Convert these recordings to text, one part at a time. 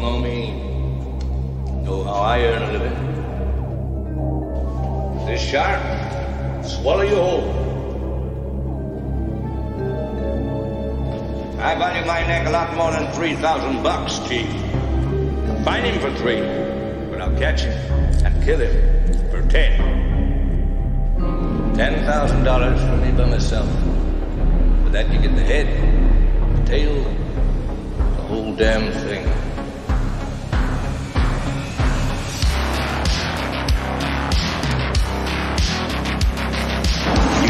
know me, know how I earn a living. This shark, swallow you whole. I value my neck a lot more than 3,000 bucks, Chief. Find him for three, but I'll catch him and kill him for ten. Ten thousand dollars for me by myself. For that you get the head, the tail, the whole damn thing.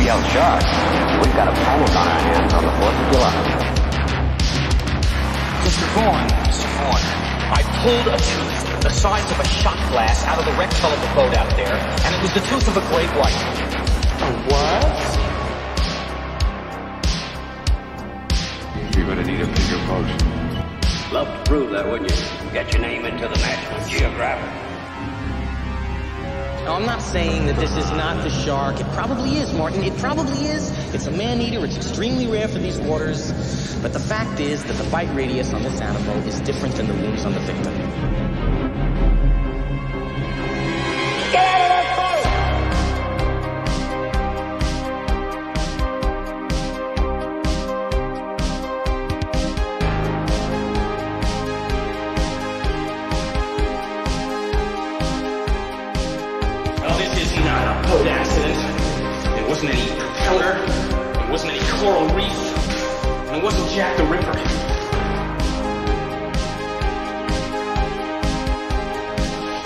You yell shark. We've got a panic on our hands on the 4th of July. Mr. Vaughn, Mr. Vaughn, I pulled a tooth the size of a shot glass out of the wreck hull of the boat out there, and it was the tooth of a great white. A what? You're gonna need a bigger boat. Love to prove that, wouldn't you? Get your name into the National Geographic. Now, I'm not saying that this is not the shark. It probably is, Martin. It probably is. It's a man-eater. It's extremely rare for these waters. But the fact is that the bite radius on this animal is different than the wounds on the victim. Get out of that Jack the Ripper.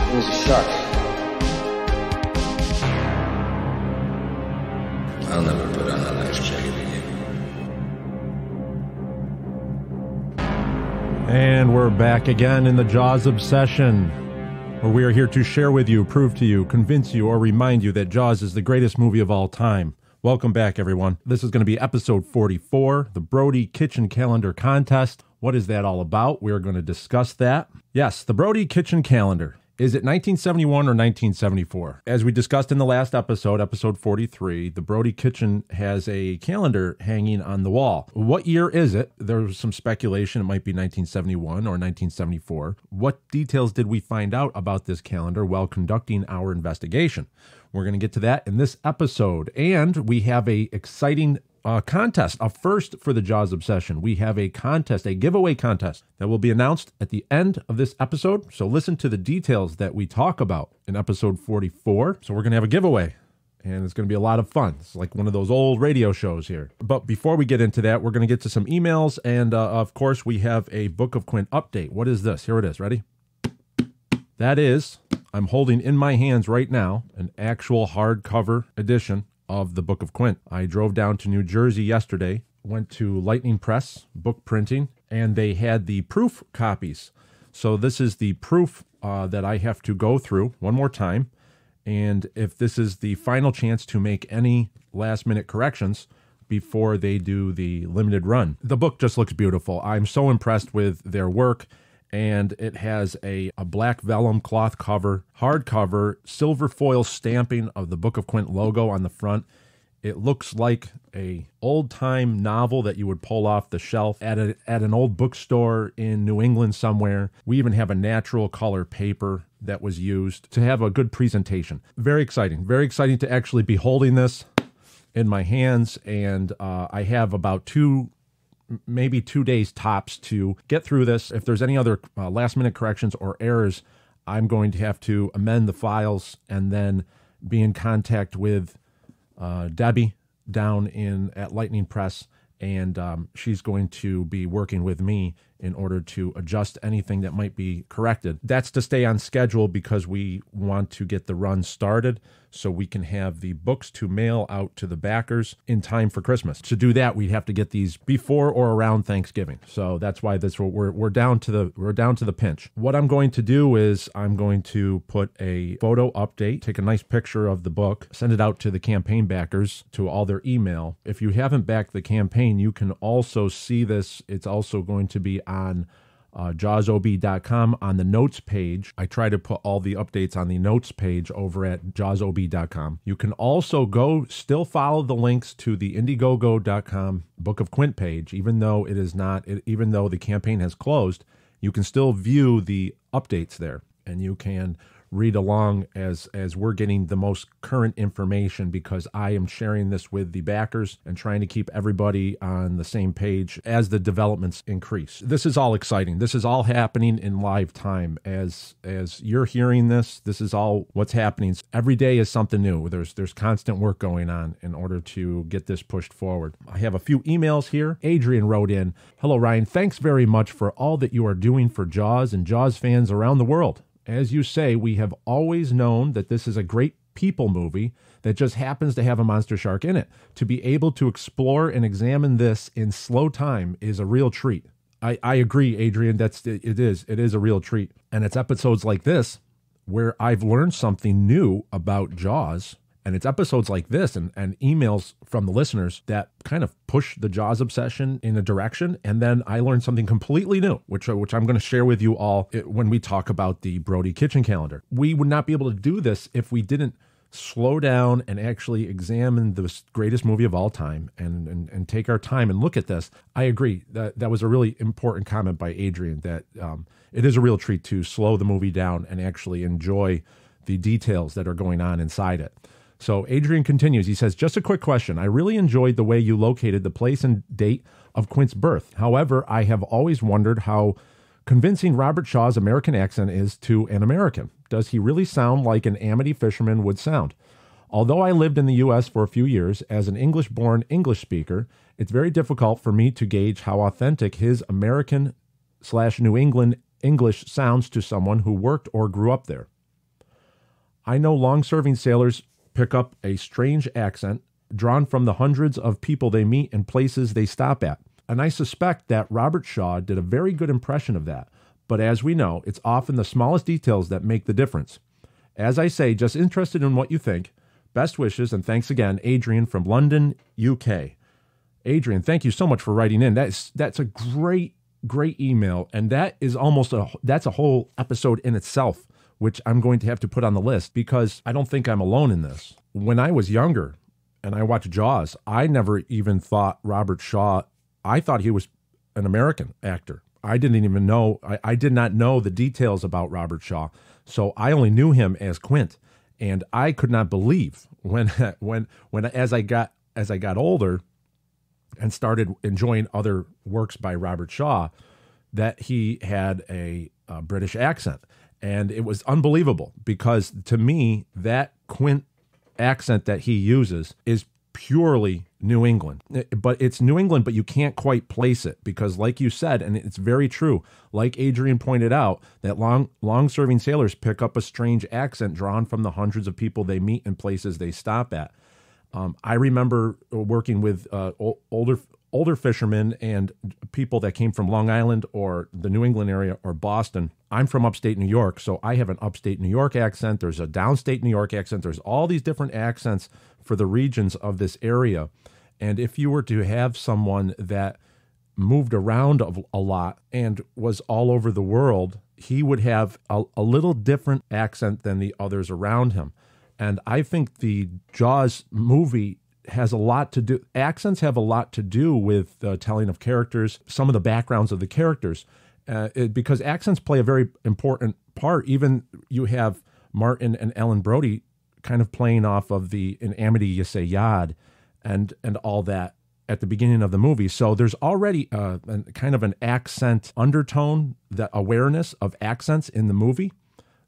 It was a shark. I'll never put on a life jacket again. And we're back again in the Jaws obsession, where we are here to share with you, prove to you, convince you, or remind you that Jaws is the greatest movie of all time. Welcome back, everyone. This is going to be episode 44, the Brody Kitchen Calendar Contest. What is that all about? We're going to discuss that. Yes, the Brody Kitchen Calendar. Is it 1971 or 1974? As we discussed in the last episode, episode 43, the Brody Kitchen has a calendar hanging on the wall. What year is it? There's some speculation it might be 1971 or 1974. What details did we find out about this calendar while conducting our investigation? We're going to get to that in this episode. And we have a exciting uh, contest, a first for the Jaws Obsession. We have a contest, a giveaway contest that will be announced at the end of this episode. So listen to the details that we talk about in episode 44. So we're going to have a giveaway. And it's going to be a lot of fun. It's like one of those old radio shows here. But before we get into that, we're going to get to some emails. And uh, of course, we have a Book of Quint update. What is this? Here it is. Ready? That is, I'm holding in my hands right now an actual hardcover edition of the Book of Quint. I drove down to New Jersey yesterday, went to Lightning Press book printing, and they had the proof copies. So this is the proof uh, that I have to go through one more time. And if this is the final chance to make any last minute corrections before they do the limited run, the book just looks beautiful. I'm so impressed with their work and it has a, a black vellum cloth cover, hardcover, silver foil stamping of the Book of Quint logo on the front. It looks like a old time novel that you would pull off the shelf at a, at an old bookstore in New England somewhere. We even have a natural color paper that was used to have a good presentation. Very exciting. Very exciting to actually be holding this in my hands, and uh, I have about two maybe two days tops to get through this. If there's any other uh, last minute corrections or errors, I'm going to have to amend the files and then be in contact with uh, Debbie down in at Lightning Press, and um, she's going to be working with me in order to adjust anything that might be corrected. That's to stay on schedule because we want to get the run started so we can have the books to mail out to the backers in time for Christmas. To do that, we'd have to get these before or around Thanksgiving. So that's why this we're we're down to the we're down to the pinch. What I'm going to do is I'm going to put a photo update, take a nice picture of the book, send it out to the campaign backers to all their email. If you haven't backed the campaign, you can also see this. It's also going to be on uh, jawsob.com on the notes page. I try to put all the updates on the notes page over at jawsob.com. You can also go still follow the links to the indiegogo.com Book of Quint page, even though it is not, it, even though the campaign has closed. you can still view the updates there and you can read along as as we're getting the most current information because I am sharing this with the backers and trying to keep everybody on the same page as the developments increase. This is all exciting. This is all happening in live time as as you're hearing this. This is all what's happening. Every day is something new. There's there's constant work going on in order to get this pushed forward. I have a few emails here. Adrian wrote in, "Hello Ryan, thanks very much for all that you are doing for Jaws and Jaws fans around the world. As you say, we have always known that this is a great people movie that just happens to have a monster shark in it. To be able to explore and examine this in slow time is a real treat. I, I agree, Adrian. That's it is. It is a real treat. And it's episodes like this where I've learned something new about Jaws and it's episodes like this and, and emails from the listeners that kind of push the Jaws obsession in a direction. And then I learned something completely new, which, which I'm going to share with you all when we talk about the Brody Kitchen calendar. We would not be able to do this if we didn't slow down and actually examine the greatest movie of all time and, and, and take our time and look at this. I agree that that was a really important comment by Adrian that um, it is a real treat to slow the movie down and actually enjoy the details that are going on inside it. So Adrian continues. He says, Just a quick question. I really enjoyed the way you located the place and date of Quint's birth. However, I have always wondered how convincing Robert Shaw's American accent is to an American. Does he really sound like an Amity fisherman would sound? Although I lived in the U.S. for a few years as an English born English speaker, it's very difficult for me to gauge how authentic his American slash New England English sounds to someone who worked or grew up there. I know long serving sailors pick up a strange accent drawn from the hundreds of people they meet and places they stop at. And I suspect that Robert Shaw did a very good impression of that. But as we know, it's often the smallest details that make the difference. As I say, just interested in what you think. Best wishes and thanks again, Adrian from London, UK. Adrian, thank you so much for writing in. That's that's a great great email and that is almost a that's a whole episode in itself which I'm going to have to put on the list because I don't think I'm alone in this. When I was younger and I watched Jaws, I never even thought Robert Shaw, I thought he was an American actor. I didn't even know, I, I did not know the details about Robert Shaw. So I only knew him as Quint. And I could not believe when, when, when, as I got, as I got older and started enjoying other works by Robert Shaw, that he had a, a British accent and it was unbelievable because to me that quint accent that he uses is purely New England. But it's New England, but you can't quite place it because, like you said, and it's very true, like Adrian pointed out, that long long serving sailors pick up a strange accent drawn from the hundreds of people they meet and places they stop at. Um, I remember working with uh, older older fishermen and people that came from Long Island or the New England area or Boston. I'm from upstate New York, so I have an upstate New York accent. There's a downstate New York accent. There's all these different accents for the regions of this area. And if you were to have someone that moved around a lot and was all over the world, he would have a, a little different accent than the others around him. And I think the Jaws movie has a lot to do accents have a lot to do with uh, telling of characters some of the backgrounds of the characters uh, it, because accents play a very important part. Even you have martin and ellen brody kind of playing off of the in amity you say yad and and all that at the beginning of the movie. So there's already uh, kind of an accent undertone that awareness of accents in the movie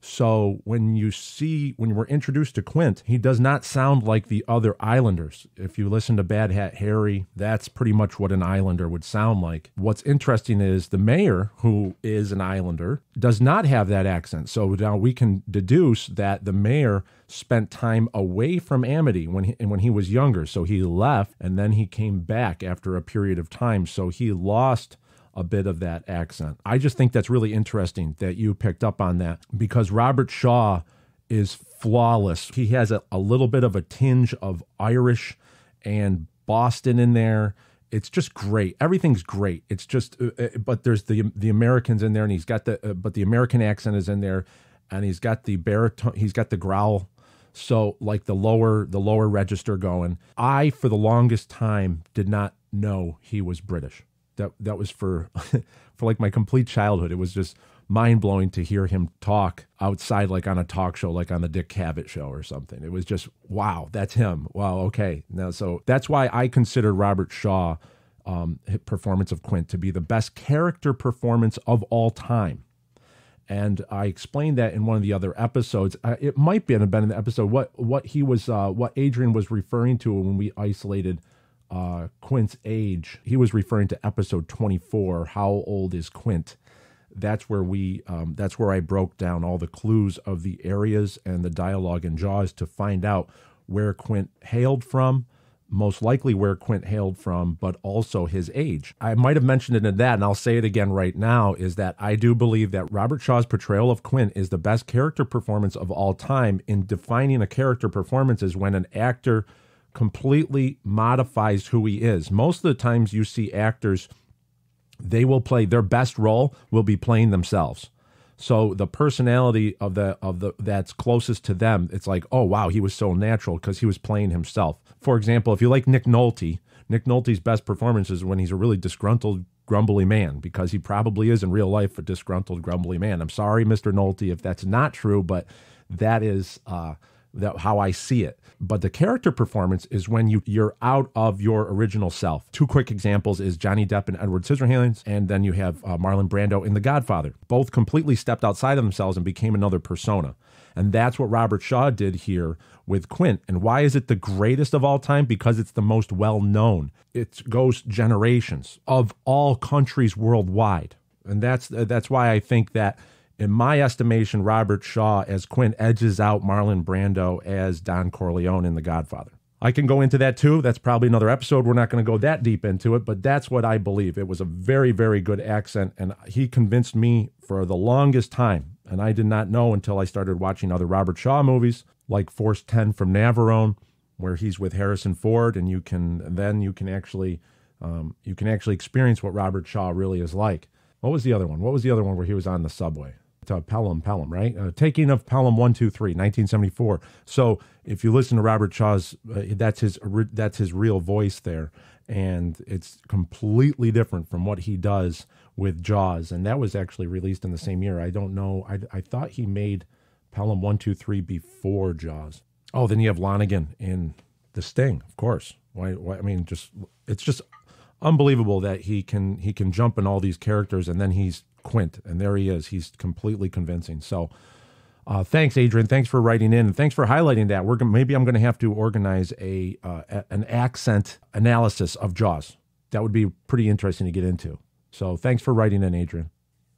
so when you see, when we're introduced to Quint, he does not sound like the other Islanders. If you listen to Bad Hat Harry, that's pretty much what an Islander would sound like. What's interesting is the mayor, who is an Islander, does not have that accent. So now we can deduce that the mayor spent time away from Amity when he, when he was younger. So he left and then he came back after a period of time. So he lost a bit of that accent. I just think that's really interesting that you picked up on that because Robert Shaw is flawless. He has a, a little bit of a tinge of Irish and Boston in there. It's just great. Everything's great. It's just, uh, uh but there's the the Americans in there, and he's got the, uh, but the American accent is in there, and he's got the baritone, he's got the growl so like the lower the lower register going i for the longest time did not know he was british that that was for for like my complete childhood. It was just mind blowing to hear him talk outside, like on a talk show, like on the Dick Cavett show or something. It was just wow, that's him. Wow, okay. Now, so that's why I consider Robert Shaw um, performance of Quint to be the best character performance of all time. And I explained that in one of the other episodes. Uh, it might be have been in the episode what what he was uh, what Adrian was referring to when we isolated uh, Quint's age. He was referring to episode twenty four. How old is Quint? That's where we um, that's where I broke down all the clues of the areas and the dialogue in Jaws to find out where Quint hailed from most likely where Quint hailed from, but also his age. I might have mentioned it in that, and I'll say it again right now, is that I do believe that Robert Shaw's portrayal of Quint is the best character performance of all time. In defining a character performance is when an actor completely modifies who he is. Most of the times you see actors, they will play their best role will be playing themselves. So the personality of the of the that's closest to them, it's like, oh wow, he was so natural because he was playing himself. For example, if you like Nick Nolte, Nick Nolte's best performance is when he's a really disgruntled, grumbly man, because he probably is in real life a disgruntled, grumbly man. I'm sorry, Mr. Nolte, if that's not true, but that is uh, that how I see it. But the character performance is when you you're out of your original self. Two quick examples is Johnny Depp and Edward Scissorhands, and then you have uh, Marlon Brando in The Godfather. Both completely stepped outside of themselves and became another persona. And that's what Robert Shaw did here with Quint. And why is it the greatest of all time? Because it's the most well known. It goes generations of all countries worldwide. And that's that's why I think that in my estimation, Robert Shaw as Quint edges out Marlon Brando as Don Corleone in The Godfather. I can go into that too. That's probably another episode. We're not going to go that deep into it, but that's what I believe. It was a very, very good accent, and he convinced me for the longest time. And I did not know until I started watching other Robert Shaw movies, like Force 10 from Navarone, where he's with Harrison Ford, and you can then you can actually um, you can actually experience what Robert Shaw really is like. What was the other one? What was the other one where he was on the subway? Uh, Pelham, Pelham, right? Uh, Taking of Pelham 123, 1974. So if you listen to Robert Shaw's, uh, that's his that's his real voice there, and it's completely different from what he does with Jaws, and that was actually released in the same year. I don't know. I I thought he made Pelham 123 before Jaws. Oh, then you have Lonnegan in The Sting, of course. Why, why? I mean, just it's just unbelievable that he can he can jump in all these characters and then he's Quint, and there he is. He's completely convincing. So, uh, thanks, Adrian. Thanks for writing in, thanks for highlighting that. We're gonna, maybe I'm going to have to organize a, uh, an accent analysis of Jaws. That would be pretty interesting to get into. So, thanks for writing in, Adrian.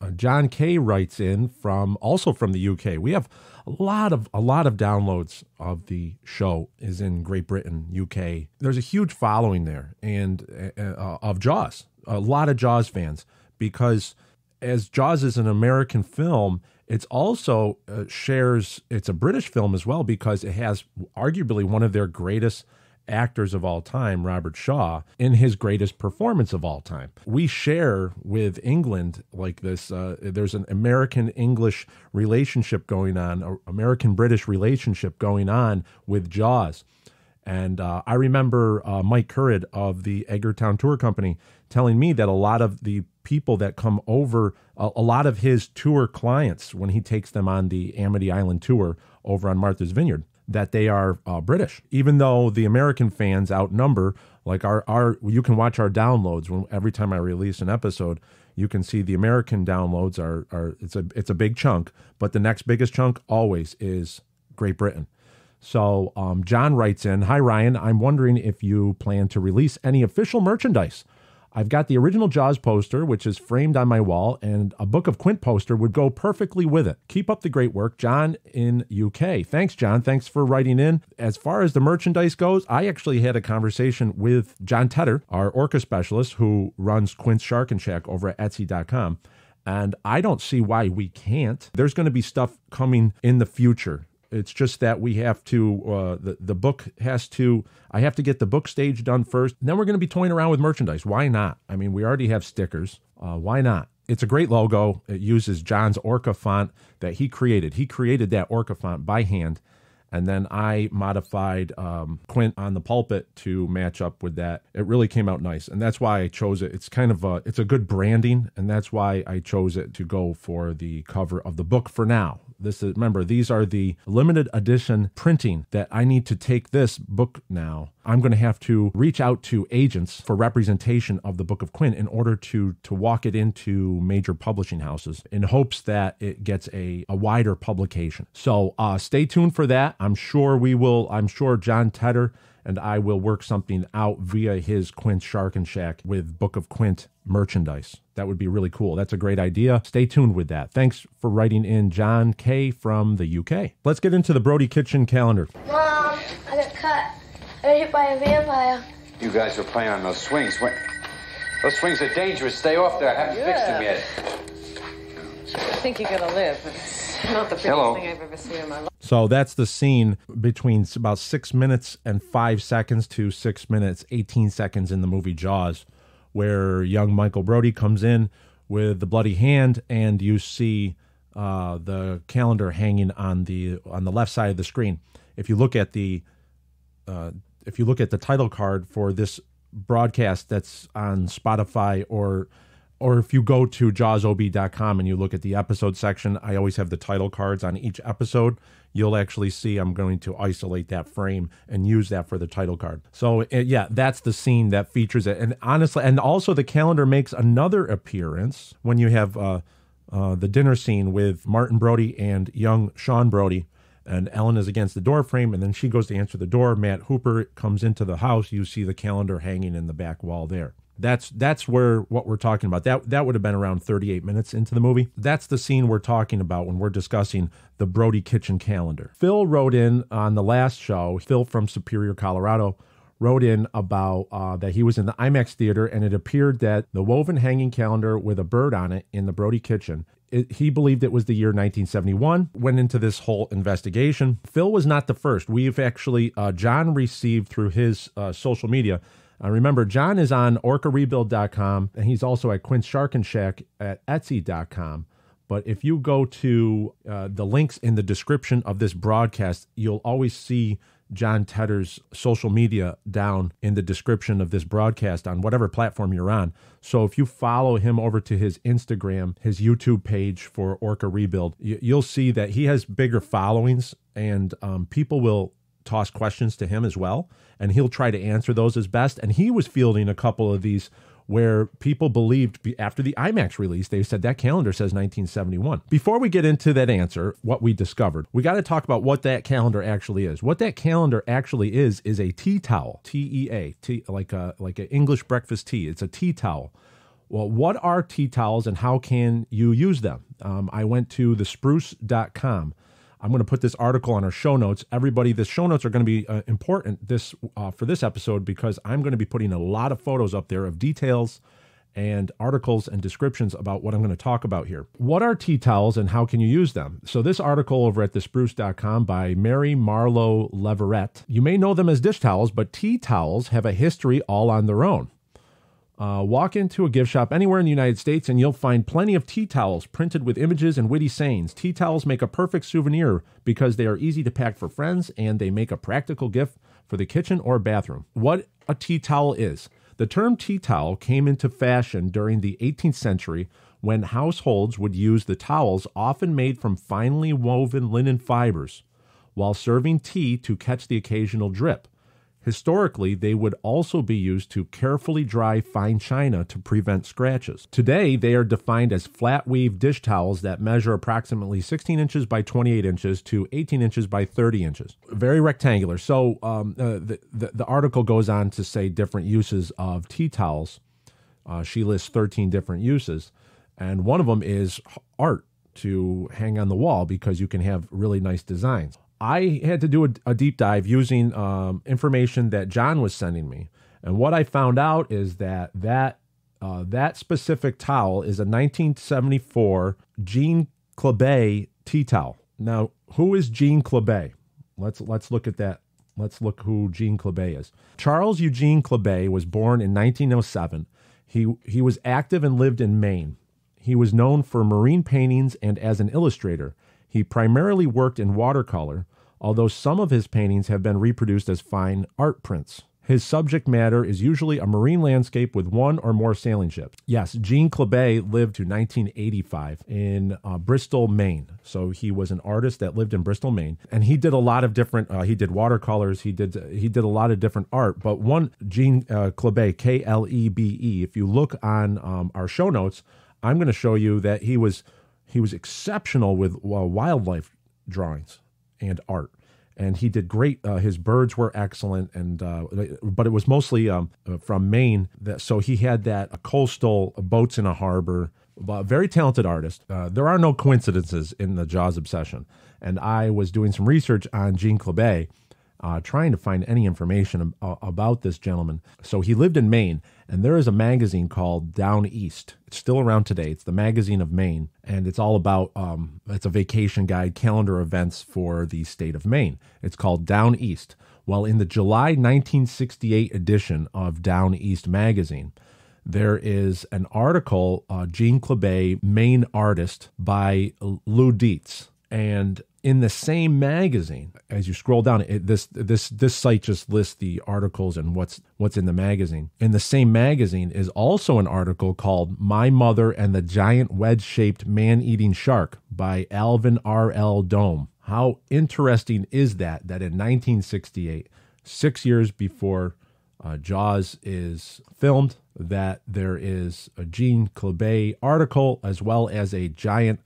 Uh, John K writes in from also from the UK. We have a lot of a lot of downloads of the show is in Great Britain, UK. There's a huge following there, and uh, uh of Jaws. A lot of Jaws fans because as Jaws is an American film, it's also uh, shares it's a British film as well because it has arguably one of their greatest actors of all time, Robert Shaw, in his greatest performance of all time. We share with England like this. Uh, there's an American English relationship going on, American British relationship going on with Jaws. And uh, I remember uh, Mike Currid of the Edgartown Tour Company telling me that a lot of the people that come over, a, a, lot of his tour clients, when he takes them on the Amity Island tour over on Martha's Vineyard, that they are uh, British. Even though the American fans outnumber, like our, our, you can watch our downloads when every time I release an episode, you can see the American downloads are, are it's a it's a big chunk, but the next biggest chunk always is Great Britain. So um, John writes in Hi, Ryan. I'm wondering if you plan to release any official merchandise. I've got the original Jaws poster, which is framed on my wall, and a Book of Quint poster would go perfectly with it. Keep up the great work, John in UK. Thanks, John. Thanks for writing in. As far as the merchandise goes, I actually had a conversation with John Tedder, our orca specialist who runs Quint's Sharkin' Shack over at Etsy.com. And I don't see why we can't. There's going to be stuff coming in the future it's just that we have to uh, the the book has to I have to get the book stage done first. Then we're going to be toying around with merchandise. Why not? I mean, we already have stickers. Uh, why not? It's a great logo. It uses John's Orca font that he created. He created that Orca font by hand, and then I modified um, Quint on the pulpit to match up with that. It really came out nice, and that's why I chose it. It's kind of a it's a good branding, and that's why I chose it to go for the cover of the book for now. This is remember these are the limited edition printing that I need to take this book now. I'm going to have to reach out to agents for representation of the Book of Quint in order to to walk it into major publishing houses in hopes that it gets a, a wider publication. So uh, stay tuned for that. I'm sure we will. I'm sure John Tedder and I will work something out via his Quint Sharkin' Shack with Book of Quint merchandise. That would be really cool. That's a great idea. Stay tuned with that. Thanks for writing in John K from the UK. Let's get into the Brody Kitchen calendar. Mom, I got cut. I got hit by a vampire. You guys were playing on those swings. What? Those swings are dangerous. Stay off there. I haven't fixed them yet. I think you're gonna live. It's not the biggest Hello. thing I've ever seen in my life. So that's the scene between about six minutes and five seconds to six minutes, 18 seconds in the movie Jaws, where young Michael Brody comes in with the bloody hand, and you see uh, the calendar hanging on the on the left side of the screen. If you look at the uh, if you look at the title card for this broadcast that's on Spotify or or if you go to jawsob.com and you look at the episode section, I always have the title cards on each episode. You'll actually see I'm going to isolate that frame and use that for the title card. So, uh, yeah, that's the scene that features it. And honestly, and also the calendar makes another appearance when you have uh, uh, the dinner scene with Martin Brody and young Sean Brody and Ellen is against the door frame, and then she goes to answer the door. Matt Hooper comes into the house. You see the calendar hanging in the back wall there. That's that's where what we're talking about. That that would have been around 38 minutes into the movie. That's the scene we're talking about when we're discussing the Brody Kitchen calendar. Phil wrote in on the last show. Phil from Superior, Colorado, wrote in about uh, that he was in the IMAX theater and it appeared that the woven hanging calendar with a bird on it in the Brody kitchen. It, he believed it was the year 1971. Went into this whole investigation. Phil was not the first. We've actually uh, John received through his uh, social media. Uh, remember, John is on OrcaRebuild.com and he's also at Quint's Sharkin' Shack at Etsy.com. But if you go to uh, the links in the description of this broadcast, you'll always see John Tedder's social media down in the description of this broadcast on whatever platform you're on. So if you follow him over to his Instagram, his YouTube page for Orca Rebuild, you, you'll see that he has bigger followings and um, people will toss questions to him as well. And he'll try to answer those as best. And he was fielding a couple of these where people believed after the IMAX release, they said that calendar says 1971. Before we get into that answer, what we discovered, we got to talk about what that calendar actually is. What that calendar actually is is a tea towel, T E A, like a like an English breakfast tea. It's a tea towel. Well, what are tea towels and how can you use them? Um, I went to thespruce.com. I'm going to put this article on our show notes. Everybody, the show notes are going to be uh, important this uh, for this episode because I'm going to be putting a lot of photos up there of details and articles and descriptions about what I'm going to talk about here. What are tea towels and how can you use them? So this article over at thespruce.com by Mary Marlowe Leverette. You may know them as dish towels, but tea towels have a history all on their own. Uh, walk into a gift shop anywhere in the United States and you'll find plenty of tea towels printed with images and witty sayings. Tea towels make a perfect souvenir because they are easy to pack for friends and they make a practical gift for the kitchen or bathroom. What a tea towel is. The term tea towel came into fashion during the 18th century when households would use the towels often made from finely woven linen fibers while serving tea to catch the occasional drip. Historically, they would also be used to carefully dry fine china to prevent scratches. Today, they are defined as flat weave dish towels that measure approximately 16 inches by 28 inches to 18 inches by 30 inches. Very rectangular. So, um, uh, the, the, the article goes on to say different uses of tea towels. Uh, she lists 13 different uses, and one of them is art to hang on the wall because you can have really nice designs. I had to do a, a deep dive using um, information that John was sending me, and what I found out is that that uh, that specific towel is a 1974 Gene Klebe tea towel. Now, who is Gene Klebe? Let's let's look at that. Let's look who Gene Klebe is. Charles Eugene Klebe was born in 1907. He he was active and lived in Maine. He was known for marine paintings and as an illustrator. He primarily worked in watercolor, although some of his paintings have been reproduced as fine art prints. His subject matter is usually a marine landscape with one or more sailing ships. Yes, Gene Klebe lived to 1985 in uh, Bristol, Maine. So he was an artist that lived in Bristol, Maine, and he did a lot of different. Uh, he did watercolors. He did he did a lot of different art. But one Gene uh, Klebe, K L E B E. If you look on um, our show notes, I'm going to show you that he was he was exceptional with uh, wildlife drawings and art and he did great. Uh, his birds were excellent, and uh, but it was mostly um, uh, from Maine. That so he had that uh, coastal boats in a harbor. Very talented artist. Uh, there are no coincidences in the Jaws obsession, and I was doing some research on Gene Klebe, uh, trying to find any information ab- about this gentleman. So he lived in Maine, and there is a magazine called Down East. It's still around today. It's the magazine of Maine, and it's all about um, it's a vacation guide, calendar events for the state of Maine. It's called Down East. Well, in the July 1968 edition of Down East magazine, there is an article, uh, Gene Klebe, Maine artist by Lew Dietz. And in the same magazine, as you scroll down, it, this this this site just lists the articles and what's what's in the magazine. In the same magazine is also an article called "My Mother and the Giant Wedge-Shaped Man-Eating Shark" by Alvin R. L. Dome. How interesting is that? That in 1968, six years before uh, Jaws is filmed, that there is a Gene Klebe article as well as a giant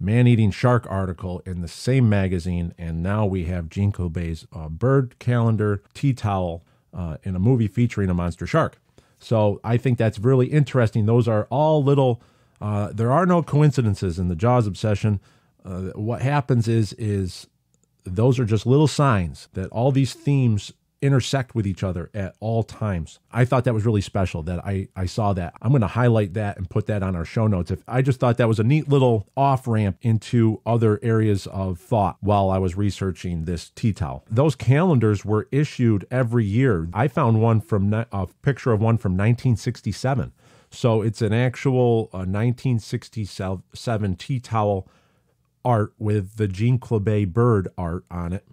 man eating shark article in the same magazine. And now we have Gene Klebe's uh, bird calendar tea towel uh, in a movie featuring a monster shark. So I think that's really interesting. Those are all little, uh, there are no coincidences in the Jaws obsession. Uh, what happens is, is those are just little signs that all these themes intersect with each other at all times. I thought that was really special that I, I saw that. I'm going to highlight that and put that on our show notes. If I just thought that was a neat little off ramp into other areas of thought while I was researching this tea towel. Those calendars were issued every year. I found one from a picture of one from 1967. So it's an actual uh, 1967 tea towel art with the Gene Klebe bird art on it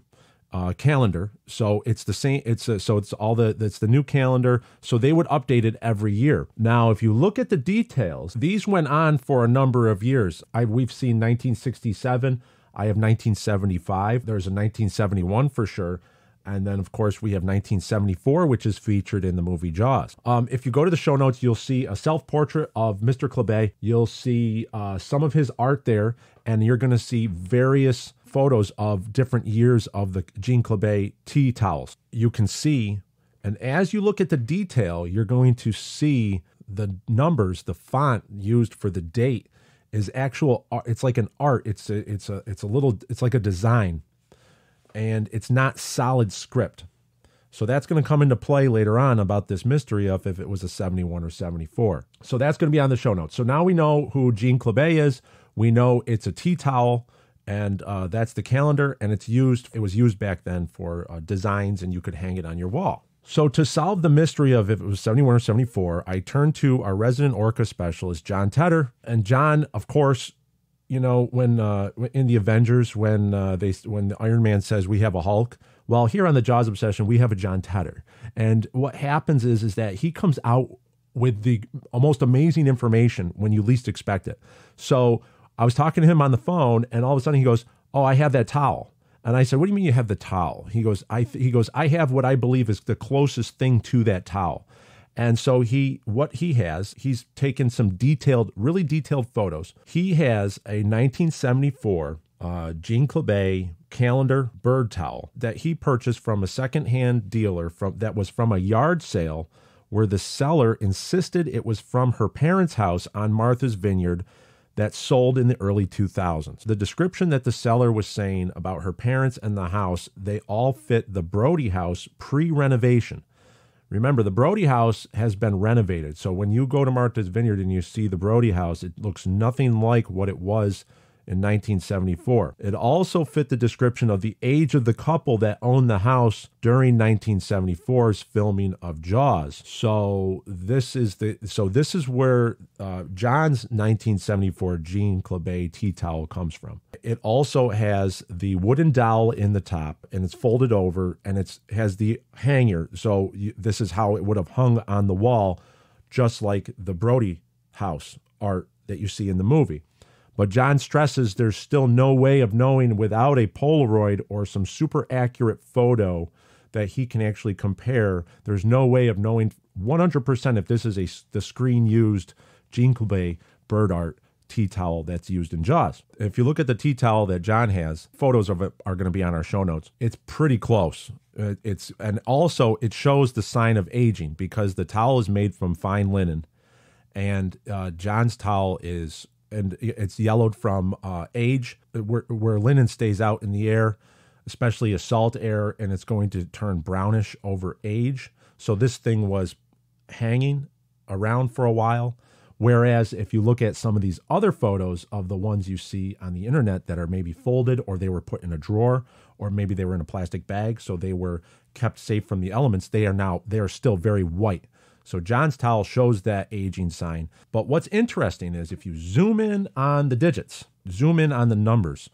uh, calendar. So it's the same. It's a, so it's all the it's the new calendar. So they would update it every year. Now, if you look at the details, these went on for a number of years. I we've seen 1967. I have 1975. There's a 1971 for sure. And then, of course, we have 1974, which is featured in the movie Jaws. Um, if you go to the show notes, you'll see a self portrait of Mr. Klebe. You'll see uh, some of his art there, and you're going to see various photos of different years of the Gene Klebe tea towels. You can see, and as you look at the detail, you're going to see the numbers, the font used for the date is actual it's like an art. It's a it's a it's a little it's like a design. And it's not solid script. So that's going to come into play later on about this mystery of if it was a 71 or 74 so that's going to be on the show notes. So now we know who Gene Klebe is. We know it's a tea towel and uh, that's the calendar and it's used it was used back then for uh, designs and you could hang it on your wall. So to solve the mystery of if it was 71 or 74 i turned to our resident orca specialist john tedder. And john of course you know when uh, in the avengers when uh, they when the iron man says we have a hulk well here on the jaws obsession we have a john tedder. And what happens is is that he comes out with the most amazing information when you least expect it. So I was talking to him on the phone, and all of a sudden he goes, "Oh, I have that towel." And I said, "What do you mean you have the towel?" He goes, "I." He goes, "I have what I believe is the closest thing to that towel." And so he, what he has, he's taken some detailed, really detailed photos. He has a 1974 uh, Gene Klebe calendar bird towel that he purchased from a secondhand dealer from that was from a yard sale where the seller insisted it was from her parents' house on Martha's Vineyard that sold in the early 2000s. The description that the seller was saying about her parents and the house, they all fit the Brody house pre renovation. Remember, the Brody house has been renovated. So when you go to Martha's Vineyard and you see the Brody house, it looks nothing like what it was in 1974. It also fit the description of the age of the couple that owned the house during 1974's filming of Jaws. So this is the so this is where uh, John's 1974 Gene Klebe tea towel comes from. It also has the wooden dowel in the top, and it's folded over, and it's has the hanger. So you, this is how it would have hung on the wall, just like the Brody house art that you see in the movie. But John stresses there's still no way of knowing without a Polaroid or some super accurate photo that he can actually compare. There's no way of knowing 100% if this is a the screen used Gene bird art tea towel that's used in Jaws. If you look at the tea towel that John has, photos of it are going to be on our show notes. It's pretty close. Uh, It's and also it shows the sign of aging because the towel is made from fine linen, and uh, John's towel is and it's yellowed from uh, age where, where linen stays out in the air especially a salt air and it's going to turn brownish over age. So this thing was hanging around for a while. Whereas if you look at some of these other photos of the ones you see on the internet that are maybe folded or they were put in a drawer or maybe they were in a plastic bag so they were kept safe from the elements they are now they are still very white so John's towel shows that aging sign. But what's interesting is if you zoom in on the digits, zoom in on the numbers,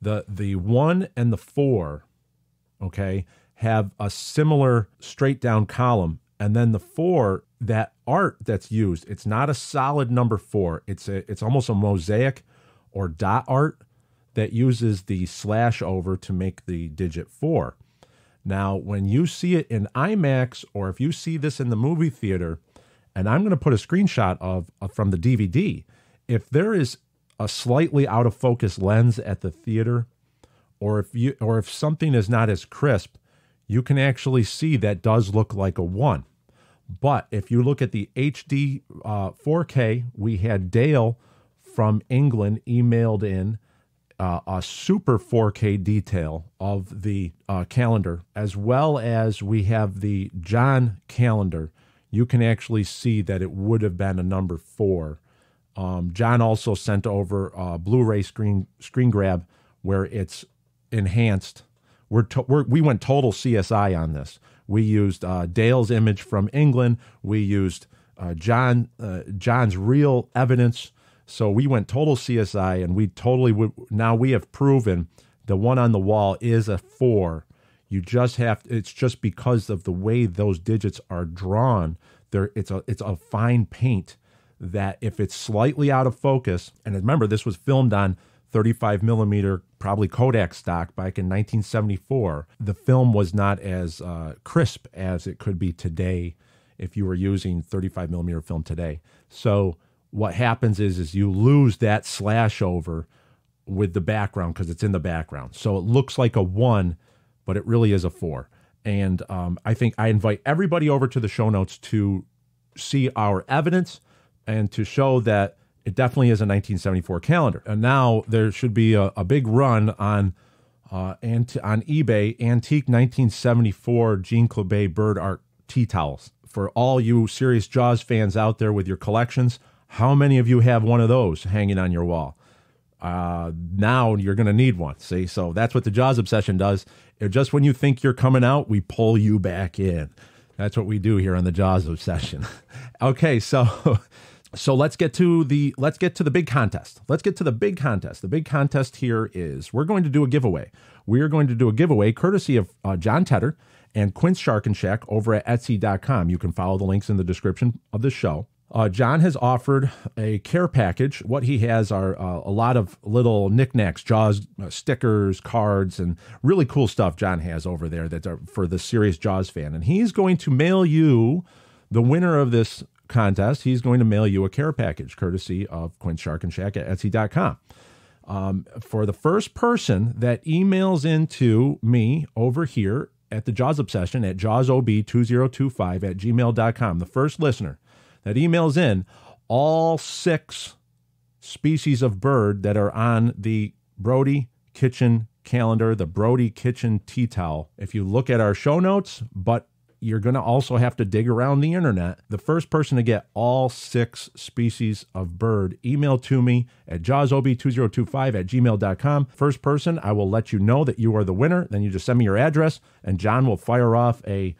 the the 1 and the 4, okay, have a similar straight down column and then the 4 that art that's used, it's not a solid number 4. It's a it's almost a mosaic or dot art that uses the slash over to make the digit 4. Now, when you see it in IMAX or if you see this in the movie theater, and I'm going to put a screenshot of, of from the DVD, if there is a slightly out of focus lens at the theater, or if you or if something is not as crisp, you can actually see that does look like a one. But if you look at the HD uh, 4K, we had Dale from England emailed in uh, a super 4K detail of the uh, calendar, as well as we have the John calendar. You can actually see that it would have been a number four. Um, John also sent over a Blu-ray screen screen grab where it's enhanced. We're, to, we're we went total CSI on this. We used uh, Dale's image from England. We used uh, John uh, John's real evidence. So we went total CSI, and we totally would. Now we have proven the one on the wall is a four. You just have. It's just because of the way those digits are drawn. There, it's a it's a fine paint that if it's slightly out of focus, and remember this was filmed on 35 millimeter, probably Kodak stock back in 1974. The film was not as uh, crisp as it could be today if you were using 35 millimeter film today. So what happens is is you lose that slash over with the background because it's in the background. So it looks like a one, but it really is a four. And um, I think I invite everybody over to the show notes to see our evidence and to show that it definitely is a 1974 calendar. And now there should be a, a big run on uh, ant- on eBay antique 1974 Gene Klebe bird art tea towels. For all you serious Jaws fans out there with your collections, how many of you have one of those hanging on your wall? Uh, now you're going to need one. See, so that's what the Jaws obsession does. Just when you think you're coming out, we pull you back in. That's what we do here on the Jaws obsession. okay, so so let's get to the let's get to the big contest. Let's get to the big contest. The big contest here is we're going to do a giveaway. We are going to do a giveaway courtesy of uh, John Tedder and Quint's Sharkin' Shack over at Etsy.com. You can follow the links in the description of the show. Uh, John has offered a care package. What he has are uh, a lot of little knickknacks, Jaws uh, stickers, cards, and really cool stuff. John has over there that are for the serious Jaws fan, and he's going to mail you the winner of this contest. He's going to mail you a care package, courtesy of Quint's Sharkin' Shack at Etsy.com. Um, for the first person that emails into me over here at the Jaws Obsession at jawsob2025 at gmail.com, the first listener that emails in all six species of bird that are on the Brody Kitchen calendar, the Brody Kitchen tea towel. If you look at our show notes, but you're going to also have to dig around the internet. The first person to get all six species of bird, email to me at jawsob2025 at gmail.com. First person, I will let you know that you are the winner. Then you just send me your address, and John will fire off a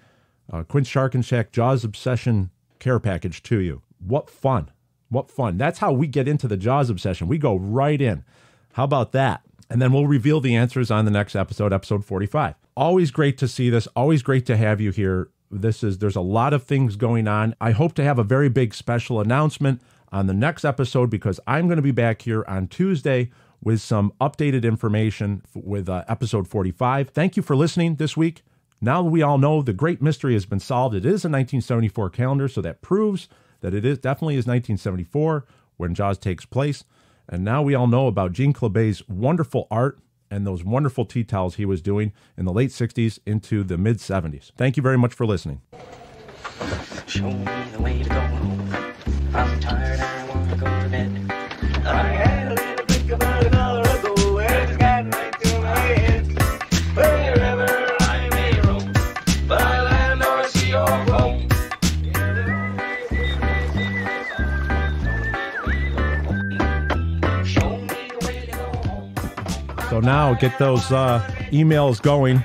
Sharkin' Shack Jaws Obsession care package to you. What fun! What fun. That's how we get into the Jaws obsession. We go right in. How about that? And then we'll reveal the answers on the next episode, episode 45. Always great to see this. Always great to have you here. This is there's a lot of things going on. I hope to have a very big special announcement on the next episode because I'm going to be back here on Tuesday with some updated information with uh, episode 45. Thank you for listening this week. Now we all know the great mystery has been solved, it is a 1974 calendar, so that proves that it is definitely is 1974 when Jaws takes place. And now we all know about Gene Klebe's wonderful art and those wonderful tea towels he was doing in the late 60s into the mid 70s. Thank you very much for listening. Show me the way to go home. I'm tired, now get those uh, emails going,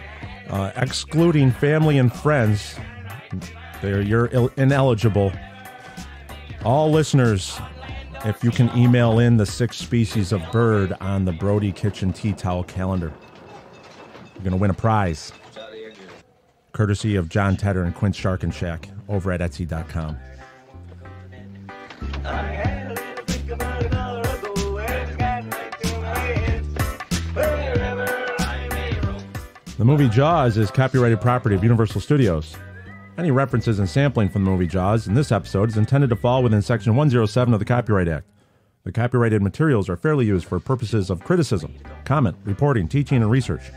uh, excluding family and friends. They're, you're ineligible. All listeners, if you can email in the six species of bird on the Brody Kitchen Tea Towel calendar, you're going to win a prize. Courtesy of Jon Tedder and Quint Sharkin' Shack over at Etsy.com. The movie Jaws is copyrighted property of Universal Studios. Any references and sampling from the movie Jaws in this episode is intended to fall within Section 107 of the Copyright Act. The copyrighted materials are fairly used for purposes of criticism, comment, reporting, teaching, and research.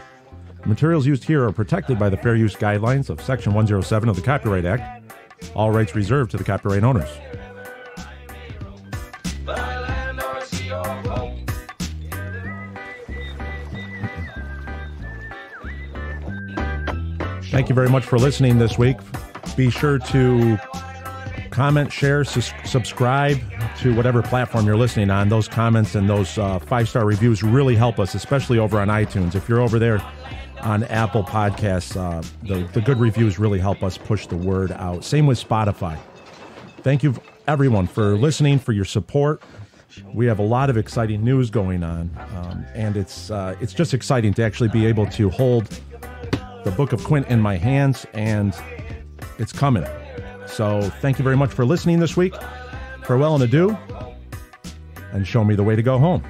The materials used here are protected by the fair use guidelines of Section 107 of the Copyright Act. All rights reserved to the copyright owners. Thank you very much for listening this week. Be sure to comment, share, subscribe to whatever platform you're listening on. Those comments and those uh, five star reviews really help us, especially over on iTunes. If you're over there on Apple Podcasts, uh, the, the good reviews really help us push the word out. Same with Spotify. Thank you, everyone, for listening, for your support. We have a lot of exciting news going on, um, and it's uh, it's just exciting to actually be able to hold the Book of Quint in my hands, and it's coming. So thank you very much for listening this week. Farewell and adieu, and show me the way to go home.